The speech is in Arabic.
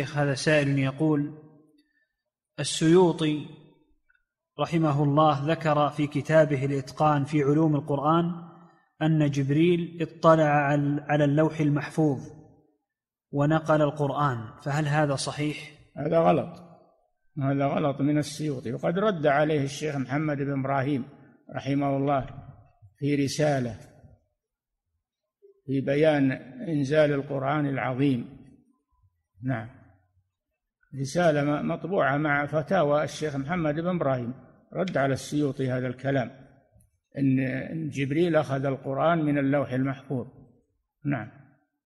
هذا سائل يقول السيوطي رحمه الله ذكر في كتابه الإتقان في علوم القرآن أن جبريل اطلع على اللوح المحفوظ ونقل القرآن فهل هذا صحيح؟ هذا غلط. هذا غلط من السيوطي. وقد رد عليه الشيخ محمد بن إبراهيم رحمه الله في رسالة في بيان إنزال القرآن العظيم. نعم. رسالة مطبوعة مع فتاوى الشيخ محمد بن إبراهيم. رد على السيوطي هذا الكلام. إن جبريل أخذ القرآن من اللوح المحفوظ. نعم.